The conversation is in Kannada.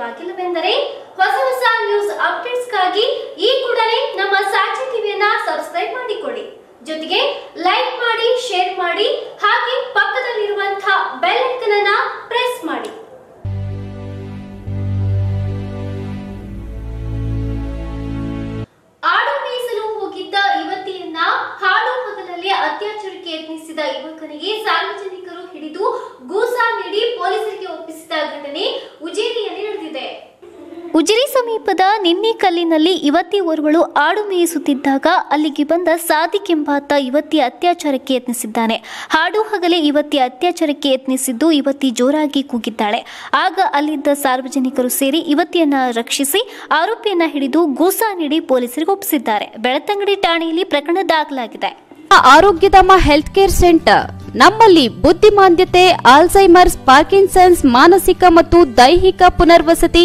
ಹೊಸ ಹೊಸ ನ್ಯೂಸ್ ಅಪ್ಡೇಟ್ಸ್ಗಾಗಿ ಈ ಕೂಡಲೇ ನಮ್ಮ ಸಾಕ್ಷಿ ಟಿವಿಯನ್ನ ಸಬ್ಸ್ಕ್ರೈಬ್ ಮಾಡಿಕೊಳ್ಳಿ. ಜೊತೆಗೆ ಲೈಕ್ ಮಾಡಿ ಶೇರ್ ಮಾಡಿ, ಹಾಗೆ ಪಕ್ಕದಲ್ಲಿರುವಂತಹ ಬೆಲ್ ಐಕನ್ ಪ್ರೆಸ್ ಮಾಡಿ. ಆಡು ಮೀಸಲು ಹೋಗಿದ್ದ ಯುವತಿಯನ್ನ ಹಾಡು ಹಗಲಲ್ಲಿ ಅತ್ಯಾಚಾರಕ್ಕೆ ಯತ್ನಿಸಿದ ಯುವಕನಿಗೆ ಸಾರ್ವಜನಿಕರು ಹಿಡಿದು ಗೂಸಾ ನೀಡಿ ಪೊಲೀಸರಿಗೆ ಉಜಿರಿ ಸಮೀಪದ ನಿನ್ನೆಕಲ್ಲಿನಲ್ಲಿ ಯುವತಿ ಓರ್ವಳು ಆಡು ಮೇಯಿಸುತ್ತಿದ್ದಾಗ ಅಲ್ಲಿಗೆ ಬಂದ ಸಾದಿಕ್ ಎಂಬಾತ ಯುವತಿಯ ಅತ್ಯಾಚಾರಕ್ಕೆ ಯತ್ನಿಸಿದ್ದಾನೆ. ಹಾಡು ಹಗಲೇ ಯುವತಿಯ ಅತ್ಯಾಚಾರಕ್ಕೆ ಯತ್ನಿಸಿದ್ದು ಯುವತಿ ಜೋರಾಗಿ ಕೂಗಿದ್ದಾಳೆ. ಆಗ ಅಲ್ಲಿದ್ದ ಸಾರ್ವಜನಿಕರು ಸೇರಿ ಯುವತಿಯನ್ನ ರಕ್ಷಿಸಿ ಆರೋಪಿಯನ್ನ ಹಿಡಿದು ಗೂಸಾ ನೀಡಿ ಪೊಲೀಸರಿಗೆ ಒಪ್ಪಿಸಿದ್ದಾರೆ. ಬೆಳತಂಗಡಿ ಠಾಣೆಯಲ್ಲಿ ಪ್ರಕರಣ ದಾಖಲಾಗಿದೆ. Arogyadhama health care centre. ನಮ್ಮಲ್ಲಿ ಬುದ್ಧಿಮಾಂದ್ಯತೆ ಆಲ್ಝೈಮರ್ಸ್ ಪಾರ್ಕಿನ್ಸನ್ಸ್, ಮಾನಸಿಕ ಮತ್ತು ದೈಹಿಕ ಪುನರ್ವಸತಿ